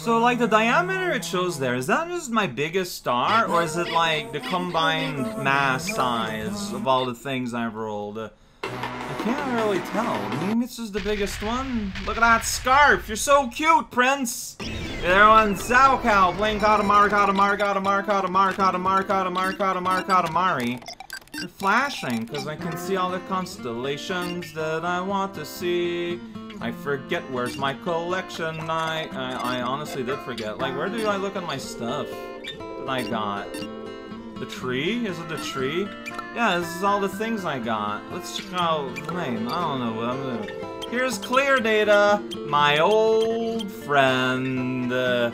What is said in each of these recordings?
So, like, the diameter it shows there, is that just my biggest star? Or is it, like, the combined mass size of all the things I've rolled? I can't really tell. Maybe it's just the biggest one? Look at that scarf! You're so cute, Prince! There on Cow playing Katamari, Katamari, Katamari, Katamari, Katamari, Katamari, Katamari, Katamari. They're flashing, because I can see all the constellations that I want to see. I forget where's my collection. I, I, I honestly did forget. Like, where do I look at my stuff that I got? The tree? Is it the tree? Yeah, this is all the things I got. Let's check out name. I don't know what I'm doing. Here's clear data, my old friend. Uh,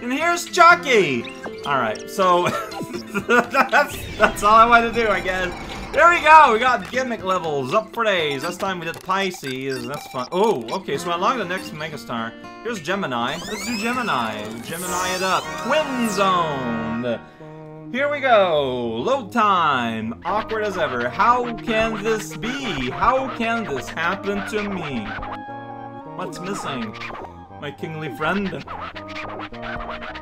and here's Chucky! Alright, so that's, that's all I wanted to do, I guess. There we go! We got gimmick levels up for days. This time we did Pisces. That's fun. Oh, okay, so along the next Megastar. Here's Gemini. Let's do Gemini. Gemini it up. Twin Zone! Here we go! Load time! Awkward as ever. How can this be? How can this happen to me? What's missing? My kingly friend.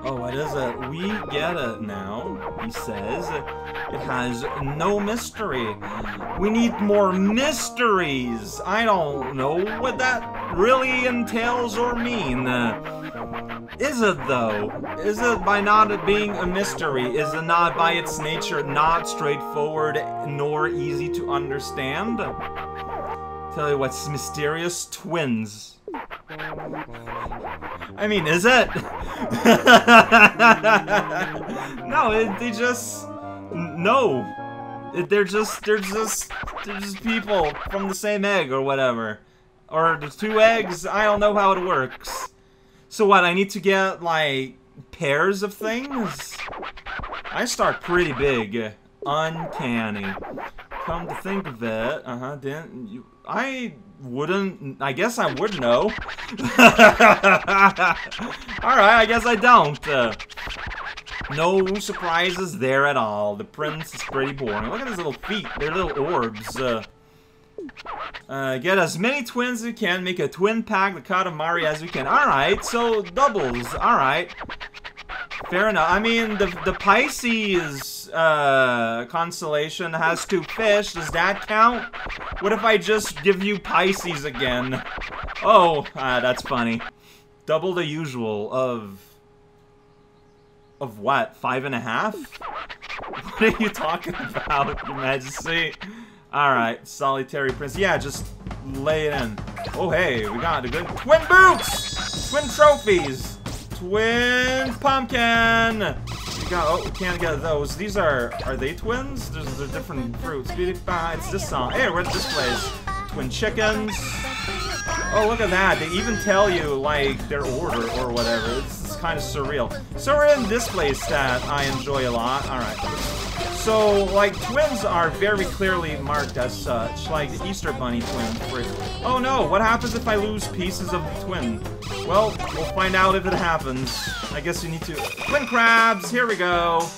Oh, what is it? We get it now, he says. It has no mystery. We need more mysteries. I don't know what that really entails or mean. Is it though? Is it by not being a mystery? Is it not by its nature not straightforward nor easy to understand? Tell you what's mysterious twins. I mean, is it? no, it, they just no. It, they're just they're just they're just people from the same egg or whatever, or the two eggs. I don't know how it works. So what? I need to get like pairs of things. I start pretty big. Uncanny. Come to think of it, uh huh. Didn't you? I wouldn't. I guess I would know. Alright, I guess I don't. Uh, no surprises there at all. The prince is pretty boring. Look at his little feet. They're little orbs. Uh, uh, get as many twins as you can. Make a twin pack, the Katamari as you can. Alright, so doubles. Alright. Fair enough. I mean, the, the Pisces uh, constellation has two fish. Does that count? What if I just give you Pisces again? Oh, ah, that's funny. Double the usual of... Of what? Five and a half? What are you talking about, Your Majesty? Alright, Solitary Prince. Yeah, just lay it in. Oh, hey, we got a good... Twin boots! Twin trophies! Twin pumpkin! Got, oh, we can't get those. These are, are they twins? There's, they're different fruits. It's this song. Hey, we're at this place. Twin chickens. Oh, look at that. They even tell you, like, their order or whatever. It's, it's kind of surreal. So we're in this place that I enjoy a lot. Alright. So, like, twins are very clearly marked as such. Like, the Easter Bunny twin. Oh no, what happens if I lose pieces of the twin? Well, we'll find out if it happens. I guess you need to... Twin crabs! Here we go!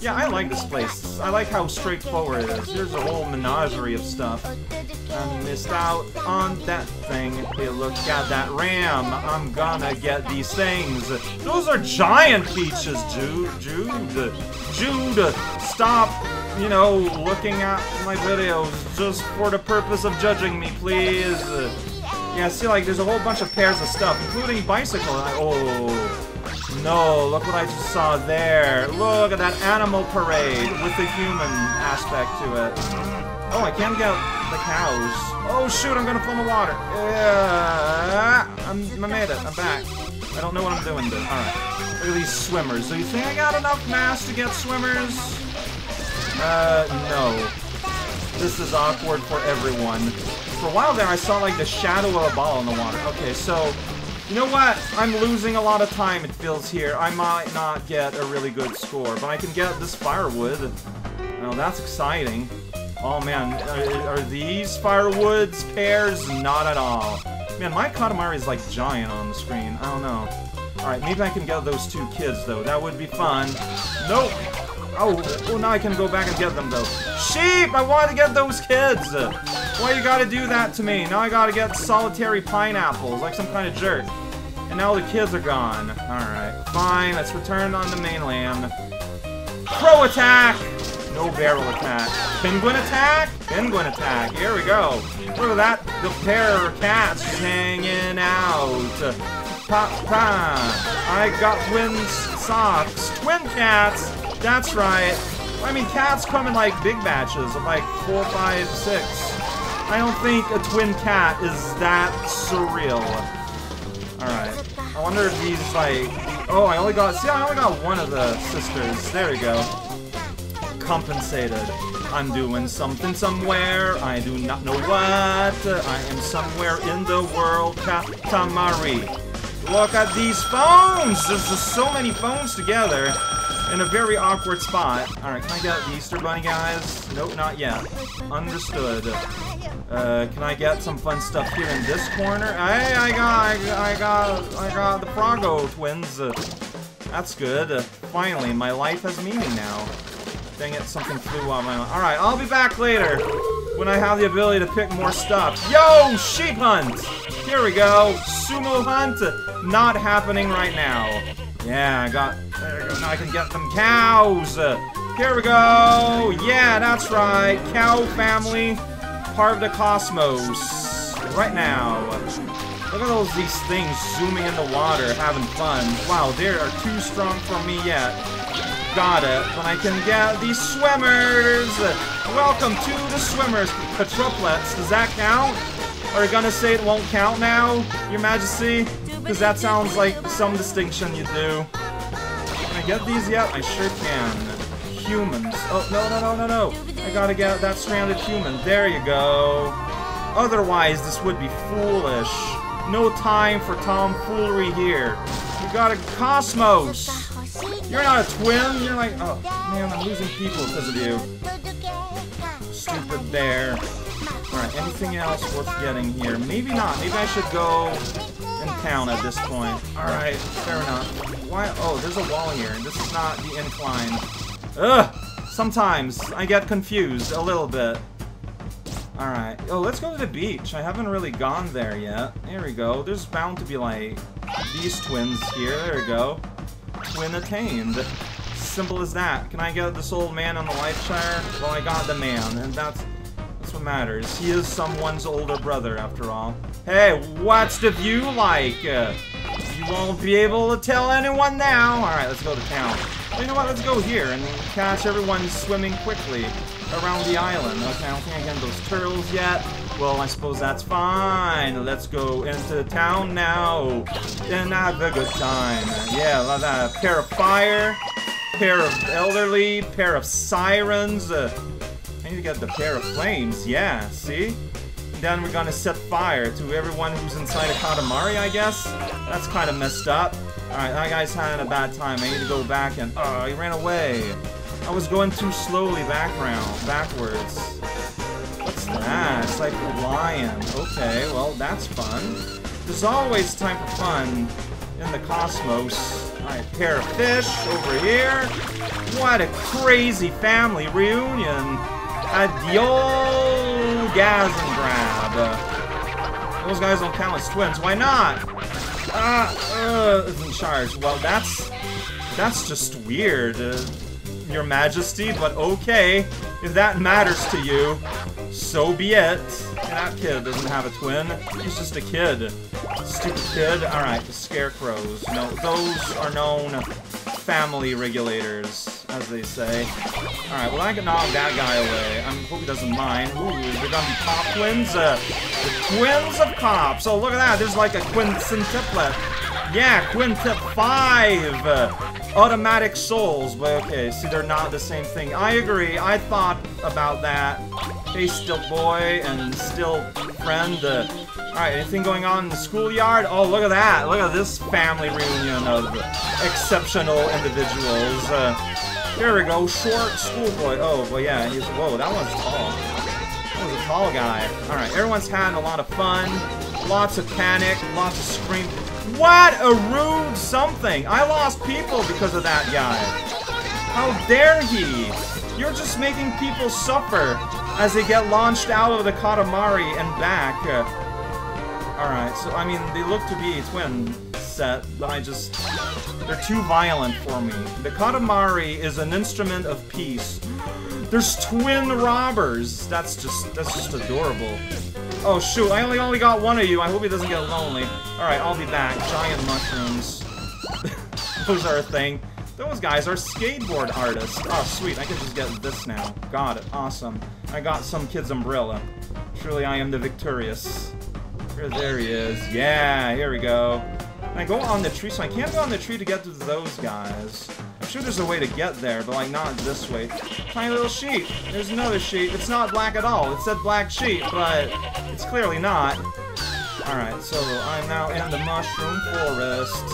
Yeah, I like this place. I like how straightforward it is. Here's a whole menagerie of stuff. I missed out on that thing. Hey, look at that ram. I'm gonna get these things. Those are giant peaches, Jude. Jude. Jude, stop, you know, looking at my videos just for the purpose of judging me, please. Yeah, see, like, there's a whole bunch of pairs of stuff, including bicycle. oh, no, look what I just saw there. Look at that animal parade with the human aspect to it. Oh, I can't get the cows. Oh, shoot, I'm gonna fall in the water. Yeah, I'm, I made it. I'm back. I don't know what I'm doing, but alright. Look at these swimmers. So you think I got enough mass to get swimmers? Uh, no. This is awkward for everyone. For a while there, I saw, like, the shadow of a ball in the water. Okay, so you know what? I'm losing a lot of time, it feels here. I might not get a really good score, but I can get this firewood. Oh, that's exciting. Oh man, are, are these firewoods pairs? Not at all. Man, my Katamari is like giant on the screen. I don't know. Alright, maybe I can get those two kids though. That would be fun. Nope. Oh, oh, now I can go back and get them though. Sheep! I wanted to get those kids! Why you gotta do that to me? Now I gotta get solitary pineapples, like some kind of jerk. And now the kids are gone. Alright, fine, let's return on the mainland. Crow attack! No barrel attack. Penguin attack? Penguin attack. Here we go. Look at that. The pair of cats just hanging out. Pa pa. I got twin socks. Twin cats! That's right. I mean, cats come in like big batches of like four, five, six. I don't think a twin cat is that surreal. Alright. I wonder if these like... Oh, I only got... See, I only got one of the sisters. There we go compensated. I'm doing something somewhere, I do not know what. I am somewhere in the world, Katamari. Look at these phones! There's just so many phones together in a very awkward spot. Alright, can I get the Easter Bunny, guys? Nope, not yet. Understood. Uh, can I get some fun stuff here in this corner? Hey, I got, I, got, I got the Frogo twins. That's good. Finally, my life has meaning now. Dang it, something flew on my... Alright, I'll be back later when I have the ability to pick more stuff. Yo, sheep hunt! Here we go. Sumo hunt. Not happening right now. Yeah, I got... There we go. Now I can get them cows. Here we go. Yeah, that's right. Cow family. Part of the cosmos. Right now. Look at those these things zooming in the water, having fun. Wow, they are too strong for me yet got it, but I can get these swimmers! Welcome to the swimmers! Quadruplets, does that count? Are you gonna say it won't count now, your majesty? Because that sounds like some distinction you do. Can I get these yet? I sure can. Humans. Oh, no, no, no, no, no. I gotta get that stranded human. There you go. Otherwise, this would be foolish. No time for tomfoolery here. We got a Cosmos! You're not a twin. You're like, oh, man, I'm losing people because of you. Stupid bear. Alright, anything else worth getting here? Maybe not. Maybe I should go in town at this point. Alright, fair enough. Why? Oh, there's a wall here. This is not the incline. Ugh! Sometimes I get confused a little bit. Alright. Oh, let's go to the beach. I haven't really gone there yet. There we go. There's bound to be, like, these twins here. There we go. Twin attained. Simple as that. Can I get this old man on the life shire? Well, I got the man, and that's that's what matters. He is someone's older brother, after all. Hey, what's the view like? Uh, you won't be able to tell anyone now. Alright, let's go to town. You know what? Let's go here and catch everyone swimming quickly around the island. Okay, I don't think I get those turtles yet. Well, I suppose that's fine. Let's go into the town now and have a good time. Yeah, love that. A pair of fire, pair of elderly, pair of sirens. Uh, I need to get the pair of flames. Yeah, see? Then we're gonna set fire to everyone who's inside a Katamari, I guess? That's kind of messed up. Alright, that guy's having a bad time. I need to go back and... Oh, he ran away. I was going too slowly back background, backwards. What's that? It's like a lion. Okay, well, that's fun. There's always time for fun in the cosmos. Alright, pair of fish over here. What a crazy family reunion. Old Gasm Grab. Those guys don't count as twins. Why not? Ah, uh, isn't. Well, that's... That's just weird. Uh, your Majesty, but okay. If that matters to you, so be it. That kid doesn't have a twin. He's just a kid. Stupid kid. Alright, the scarecrows. No, those are known family regulators, as they say. Alright, well I can knock that guy away. I hope he doesn't mind. Ooh, they're gonna be cop twins? Uh, the twins of cops. Oh, look at that. There's like a quintuplet. Yeah, quintip five automatic souls, but okay, see, they're not the same thing. I agree, I thought about that. Hey, still boy and still friend. Uh, Alright, anything going on in the schoolyard? Oh, look at that. Look at this family reunion of exceptional individuals. Uh, here we go, short schoolboy. Oh, well, yeah, he's, whoa, that one's tall. That was a tall guy. Alright, everyone's having a lot of fun. Lots of panic, lots of scream. What a rude something! I lost people because of that guy. How dare he? You're just making people suffer as they get launched out of the Katamari and back. Alright, so I mean, they look to be twins. Set, but I just... They're too violent for me. The Katamari is an instrument of peace. There's twin robbers! That's just... that's just adorable. Oh shoot, I only only got one of you. I hope he doesn't get lonely. Alright, I'll be back. Giant mushrooms. Those are a thing. Those guys are skateboard artists. Oh, sweet. I can just get this now. Got it. Awesome. I got some kid's umbrella. Truly, I am the victorious. There he is. Yeah, here we go. I go on the tree, so I can't go on the tree to get to those guys. I'm sure there's a way to get there, but like not this way. Tiny little sheep. There's another sheep. It's not black at all. It said black sheep, but it's clearly not. Alright, so I'm now in the mushroom forest.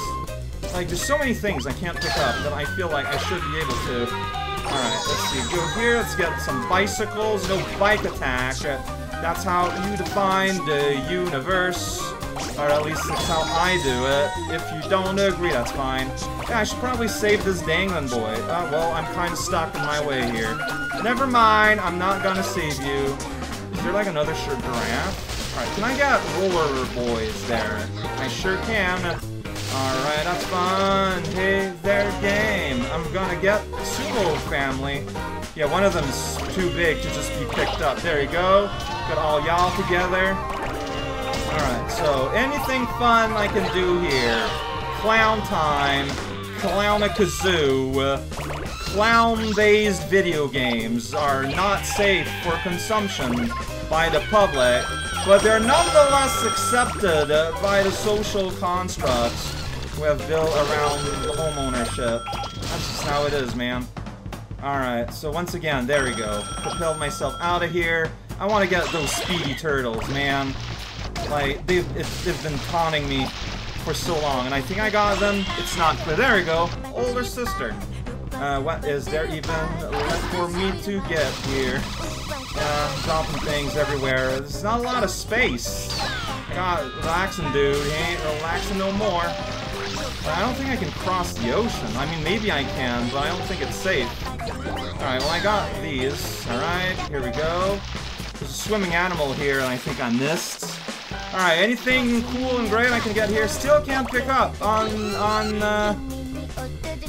Like, there's so many things I can't pick up that I feel like I should be able to. Alright, let's see. Go here, let's get some bicycles. No bike attack. That's how you define the universe. Or at least that's how I do it. If you don't agree, that's fine. Yeah, I should probably save this dangling boy. Uh, well, I'm kind of stuck in my way here. Never mind, I'm not gonna save you. Is there like another sure giraffe? Alright, can I get roller boys there? I sure can. Alright, that's fun. Hey there, game. I'm gonna get the Sumo family. Yeah, one of them's too big to just be picked up. There you go. Got all y'all together. Alright, so anything fun I can do here. Clown time. Clown a kazoo. Clown-based video games are not safe for consumption by the public, but they're nonetheless accepted uh, by the social constructs we have built around the homeownership. That's just how it is, man. Alright, so once again, there we go. Propelled myself out of here. I want to get those speedy turtles, man. Like, they've, they've been taunting me for so long, and I think I got them. It's not clear. There we go. Older sister. Uh, what is there even left for me to get here? Uh, dropping things everywhere. There's not a lot of space. God, relaxing, dude. He ain't relaxing no more. But I don't think I can cross the ocean. I mean, maybe I can, but I don't think it's safe. Alright, well, I got these. Alright, here we go. There's a swimming animal here, and I think I missed. Alright, anything cool and great I can get here, still can't pick up on, on, uh,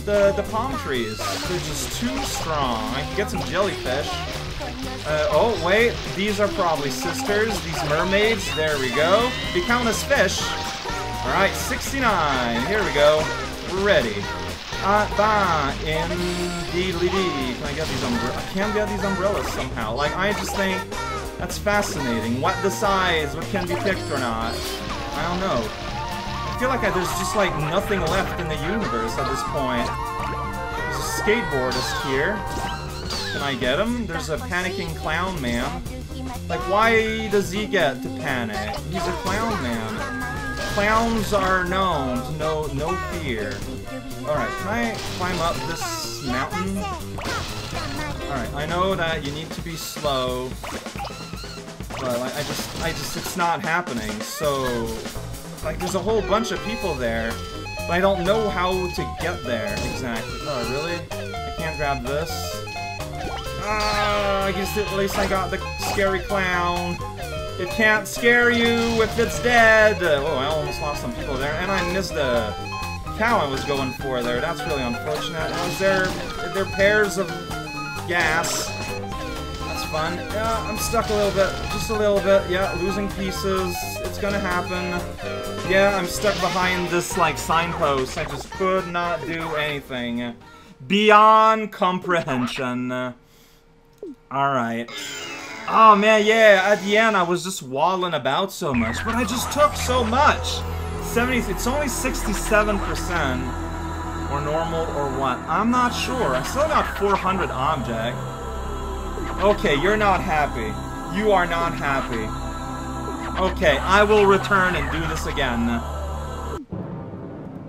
the, the palm trees. They're just too strong. I can get some jellyfish. Uh, oh, wait, these are probably sisters, these mermaids. There we go. They count as fish. Alright, 69. Here we go. Ready. Uh, bah, indeedly dee. Can I get these umbrellas? I can't get these umbrellas somehow. Like, I just think that's fascinating. What decides what can be picked or not? I don't know. I feel like I, there's just like nothing left in the universe at this point. There's a skateboardist here. Can I get him? There's a panicking clown man. Like, why does he get to panic? He's a clown man. Clowns are known to know no fear. Alright, can I climb up this mountain? Alright, I know that you need to be slow. But like, I just, I just, it's not happening. So, like, there's a whole bunch of people there, but I don't know how to get there exactly. Oh, really? I can't grab this? Ah, I guess at least I got the scary clown. It can't scare you if it's dead. Oh, I almost lost some people there, and I missed the cow I was going for there. That's really unfortunate. Was there, there pairs of gas? Fun. Yeah, I'm stuck a little bit, just a little bit. Yeah, losing pieces. It's gonna happen. Yeah, I'm stuck behind this like signpost. I just could not do anything. Beyond comprehension. Alright. Oh man, yeah, at the end I was just walling about so much, but I just took so much. 70, it's only 67% or normal or what. I'm not sure. I still got 400 object. Okay, you're not happy. You are not happy. Okay, I will return and do this again.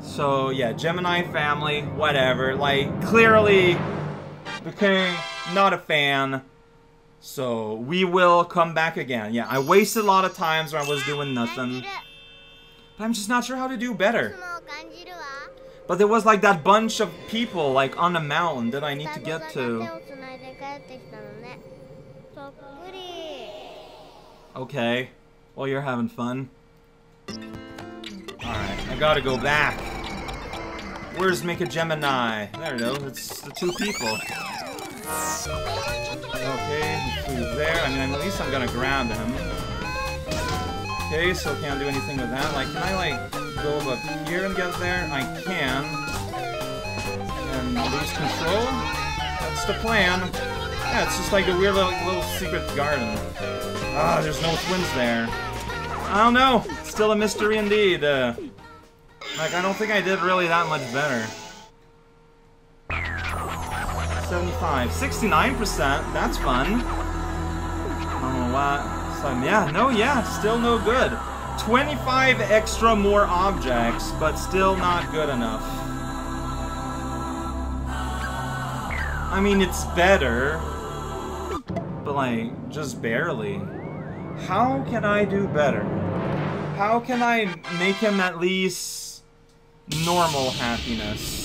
So, yeah, Gemini family, whatever. Like, clearly, king, not a fan. So, we will come back again. Yeah, I wasted a lot of times when I was doing nothing. But I'm just not sure how to do better. But there was like that bunch of people like on the mountain that I need to get to. Okay. Well, you're having fun. Alright, I gotta go back. Where's Mika Gemini? There it is. It's the two people. Okay, food there. I mean, at least I'm gonna grab him. Okay, so can't do anything with that. Like, can I, like, go up here and get there? I can. And lose control? That's the plan. Yeah, it's just like a weird little, little secret garden. Ah, there's no twins there. I don't know. Still a mystery indeed. Uh, like, I don't think I did really that much better. 75. 69%. That's fun. I don't know what. So, yeah, no, yeah, still no good. 25 extra more objects, but still not good enough. I mean, it's better, but like, just barely. How can I do better? How can I make him at least normal happiness?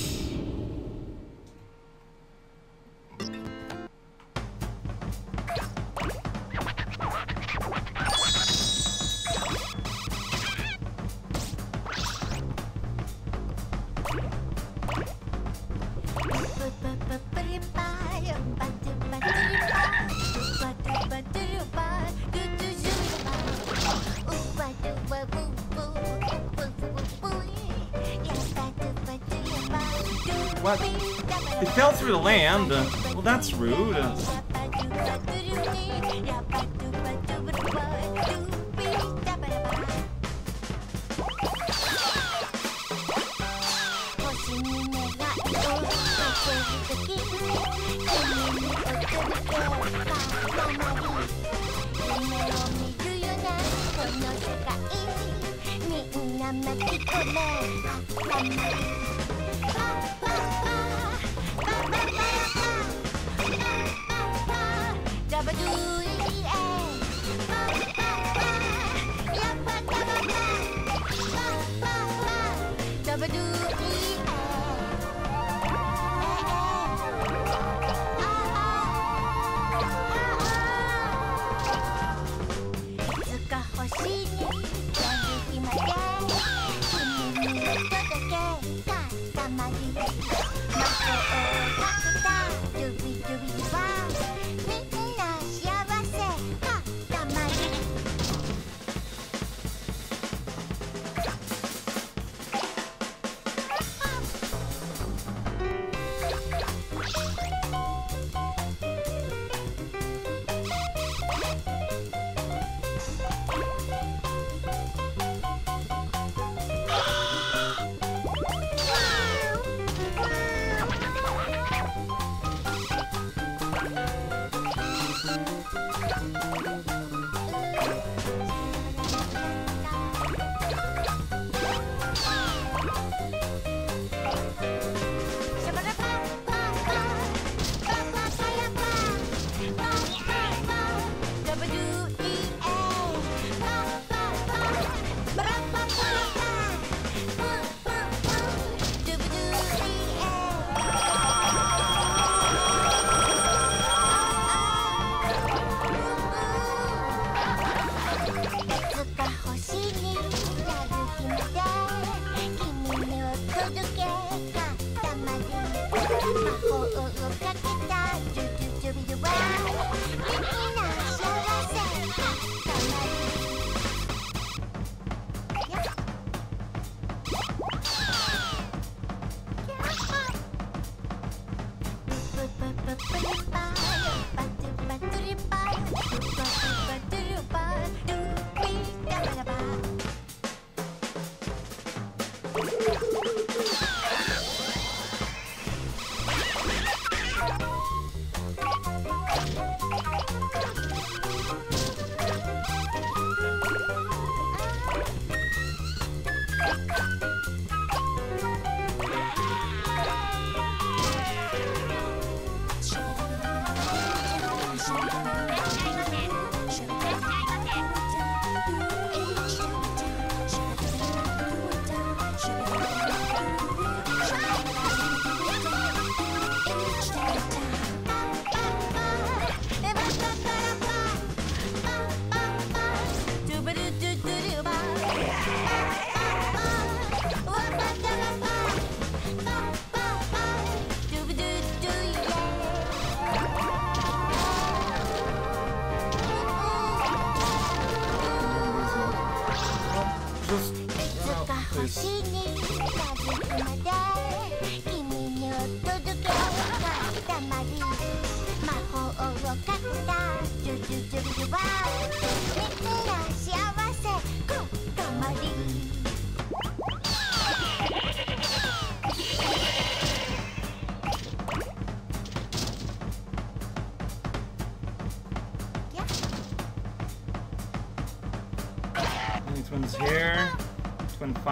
hand? Well, that's rude.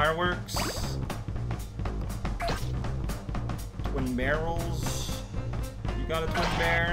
fireworks. Twin barrels. You got a twin bear.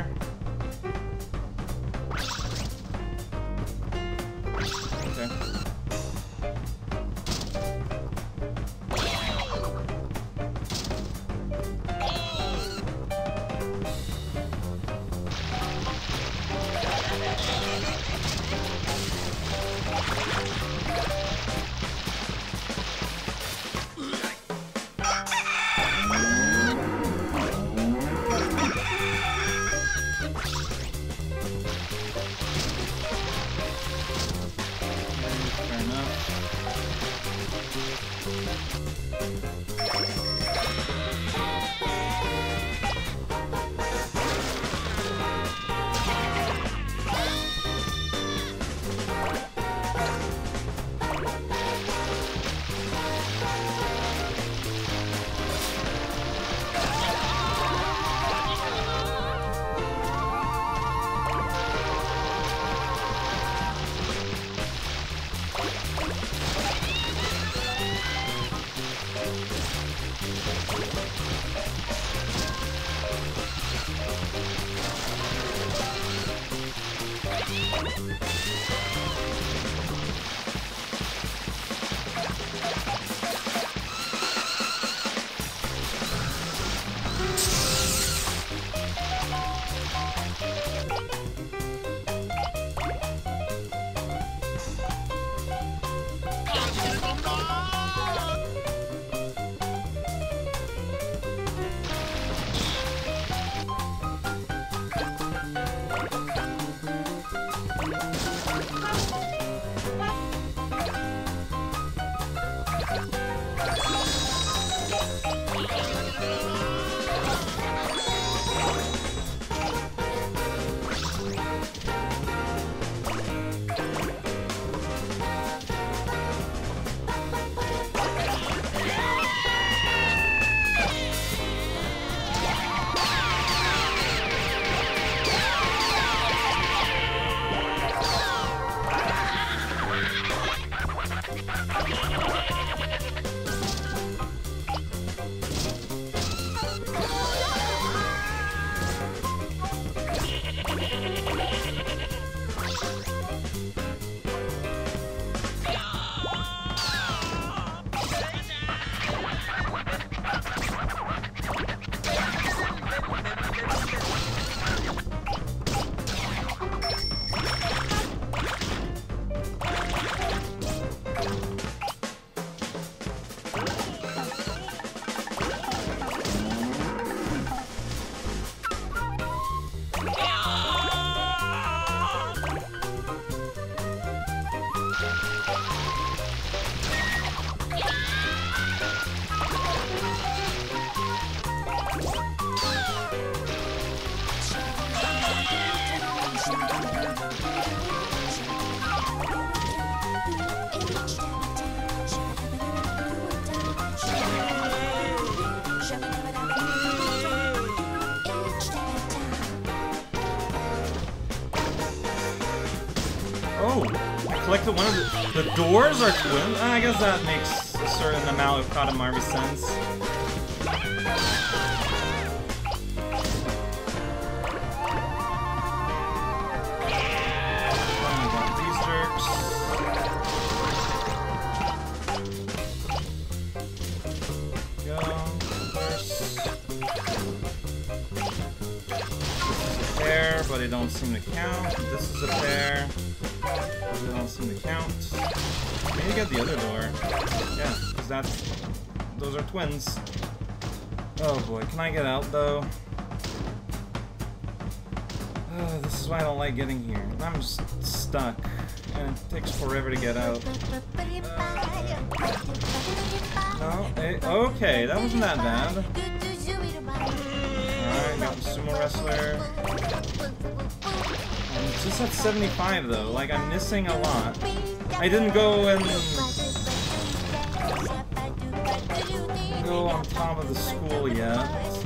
fact that one of the, the doors are twin? Uh, I guess that makes a certain amount of Katamari sense. pair but they don't seem to count. This is a pair it on get the other door. Yeah, because that's... Those are twins. Oh boy, can I get out though? Oh, this is why I don't like getting here. I'm just stuck. And it takes forever to get out. Uh, no, it, okay, that wasn't that bad. Alright, got the sumo wrestler. Just at 75 though, like I'm missing a lot. I didn't go and go on top of the school yet.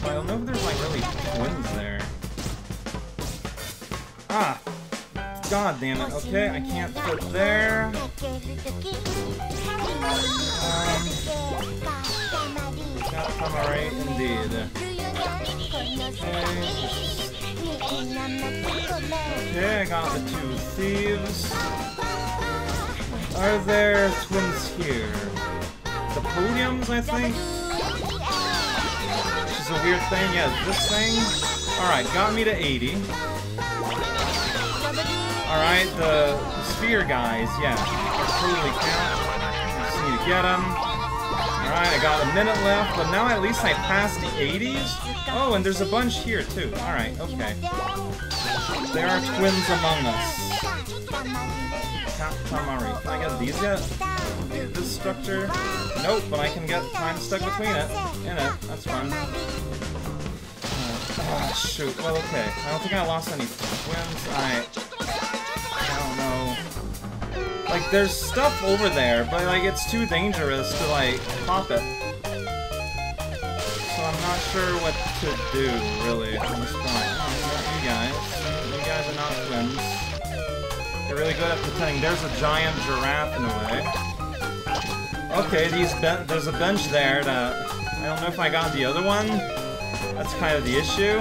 I don't know if there's like really twins there. Ah! God damn it, okay, I can't fit there. Um, got Tamare indeed. Okay, I got the two thieves. Are there twins here? The podiums, I think? Which is a weird thing. Yeah, this thing. Alright, got me to 80. Alright, the, the sphere guys, yeah, totally count. Just need to get them. Alright, I got a minute left, but now at least I passed the 80s. Oh, and there's a bunch here too. Alright, okay. There are twins among us. Tamari. Can I get these yet? This structure? Nope, but I can get time stuck between it. In it. That's fun. Uh, oh, shoot. Well, okay. I don't think I lost any twins. Don't know. Like, there's stuff over there, but, like, it's too dangerous to, like, pop it. So I'm not sure what to do, really, at this point. You guys. You guys are not twins. They're really good at pretending. There's a giant giraffe in a way. Okay, these there's a bench there that... I don't know if I got the other one. That's kind of the issue.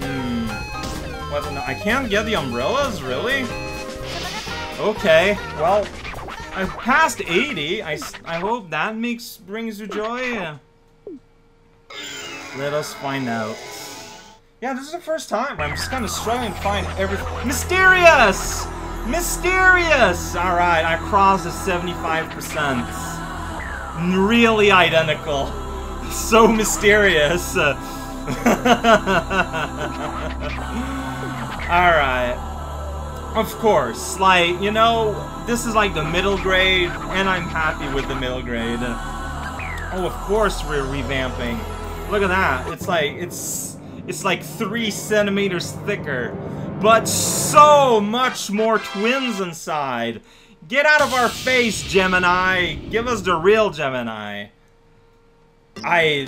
Hmm. What? I can't get the umbrellas? Really? Okay, well... I passed 80. I, I hope that makes brings you joy. Let us find out. Yeah, this is the first time I'm just kind of struggling to find everything. Mysterious! Mysterious! Alright, I crossed the 75%. Really identical. So mysterious. Alright. Of course, like, you know, this is like the middle grade, and I'm happy with the middle grade. Oh, of course we're revamping. Look at that. It's like, it's it's like three centimeters thicker, but so much more twins inside. Get out of our face, Gemini. Give us the real Gemini. I...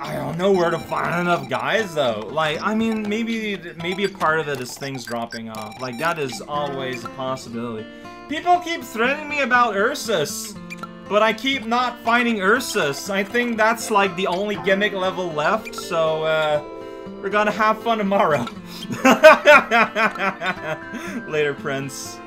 I don't know where to find enough guys, though. Like, I mean, maybe maybe a part of it is things dropping off. Like, that is always a possibility. People keep threatening me about Ursus. But I keep not finding Ursus. I think that's like the only gimmick level left, so uh, we're gonna have fun tomorrow. Later, Prince.